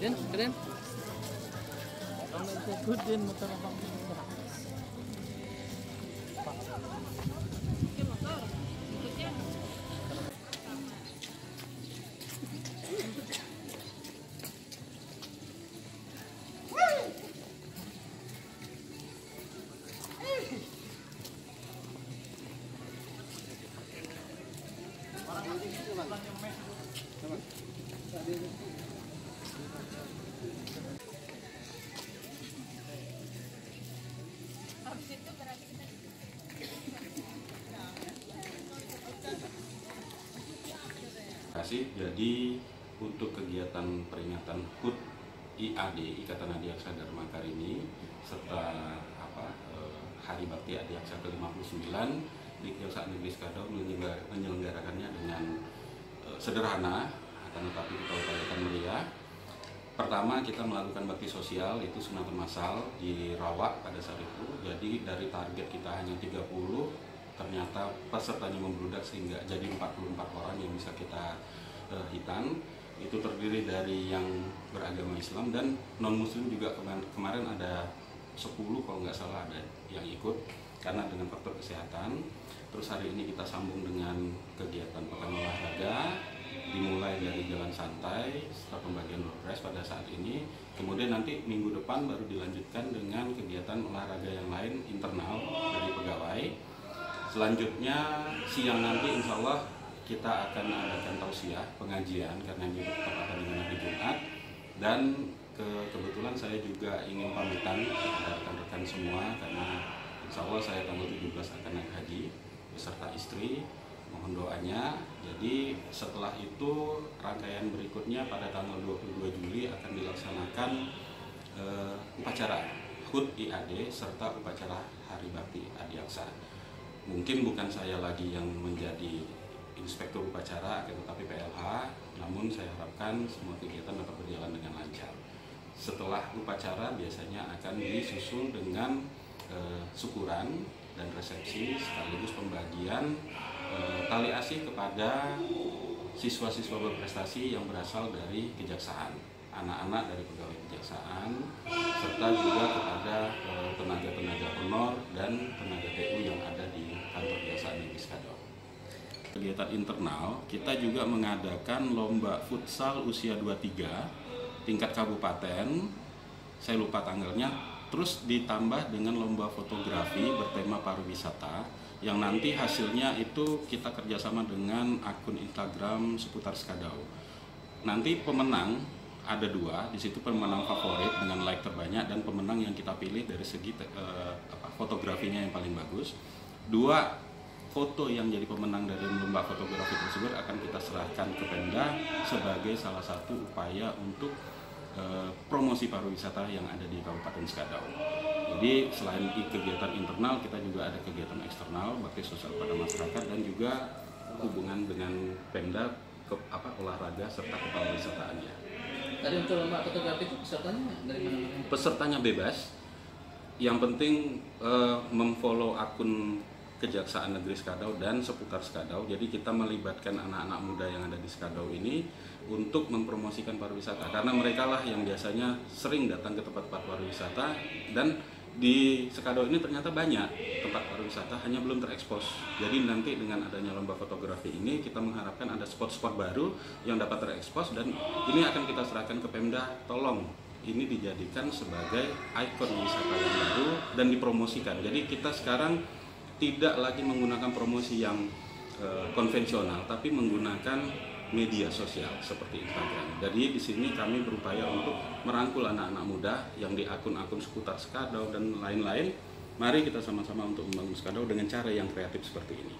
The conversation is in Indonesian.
Den, keren. Good din motor abang. Kasih jadi untuk kegiatan peringatan HUT IAD Ikatan Adiaksa Dharma ini serta apa eh, Hari Bakti Adiaksa ke-59 di Kejaksaan Negeri Skadau menyelenggar- menyelenggarakannya dengan eh, sederhana akan tetapi kita upayakan meriah. Pertama kita melakukan bakti sosial itu sunatan masal di Rawak pada saat itu. Jadi dari target kita hanya 30 ternyata pesertanya membludak sehingga jadi 44 orang yang bisa kita eh, hitan itu terdiri dari yang beragama Islam dan non Muslim juga kema- kemarin ada 10 kalau nggak salah ada yang ikut karena dengan faktor kesehatan. Terus hari ini kita sambung dengan kegiatan pekan olahraga dimulai dari jalan santai setelah pembagian prize pada saat ini. Kemudian nanti minggu depan baru dilanjutkan dengan kegiatan olahraga yang lain internal dari pegawai Selanjutnya siang nanti insya Allah kita akan adakan tausiah pengajian karena ini bertepatan dengan hari Jumat. Dan ke, kebetulan saya juga ingin pamitan kepada rekan-rekan semua karena insya Allah saya tanggal 17 akan naik haji beserta istri. Mohon doanya. Jadi setelah itu rangkaian berikutnya pada tanggal 22 Juli akan dilaksanakan eh, upacara HUT IAD serta upacara Hari Bakti Adiaksa mungkin bukan saya lagi yang menjadi inspektur upacara tetapi PLH namun saya harapkan semua kegiatan dapat berjalan dengan lancar. Setelah upacara biasanya akan disusul dengan eh, syukuran dan resepsi sekaligus pembagian eh, tali asih kepada siswa-siswa berprestasi yang berasal dari kejaksaan anak-anak dari pegawai kejaksaan serta juga kepada eh, tenaga-tenaga honor dan tenaga Skadau. Kegiatan internal kita juga mengadakan lomba futsal usia 23 tingkat kabupaten. Saya lupa tanggalnya. Terus ditambah dengan lomba fotografi bertema pariwisata yang nanti hasilnya itu kita kerjasama dengan akun Instagram seputar Skadau. Nanti pemenang ada dua, di situ pemenang favorit dengan like terbanyak dan pemenang yang kita pilih dari segi eh, apa, fotografinya yang paling bagus. Dua foto yang jadi pemenang dari lomba fotografi tersebut akan kita serahkan ke Pemda sebagai salah satu upaya untuk eh, promosi pariwisata yang ada di Kabupaten Skadau. Jadi selain kegiatan internal, kita juga ada kegiatan eksternal, bakti sosial pada masyarakat dan juga hubungan dengan Pemda ke apa olahraga serta kepariwisataannya. Tadi untuk lomba fotografi itu pesertanya dari mana? Pesertanya bebas. Yang penting eh, memfollow akun Kejaksaan Negeri Skadau dan seputar Skadau. Jadi kita melibatkan anak-anak muda yang ada di Skadau ini untuk mempromosikan pariwisata karena mereka lah yang biasanya sering datang ke tempat-tempat pariwisata dan di Skadau ini ternyata banyak tempat pariwisata hanya belum terekspos. Jadi nanti dengan adanya lomba fotografi ini kita mengharapkan ada spot-spot baru yang dapat terekspos dan ini akan kita serahkan ke Pemda. Tolong ini dijadikan sebagai ikon wisata yang baru dan dipromosikan. Jadi kita sekarang tidak lagi menggunakan promosi yang eh, konvensional, tapi menggunakan media sosial seperti Instagram. Jadi di sini kami berupaya untuk merangkul anak-anak muda yang di akun-akun seputar Skadau dan lain-lain. Mari kita sama-sama untuk membangun Skadau dengan cara yang kreatif seperti ini.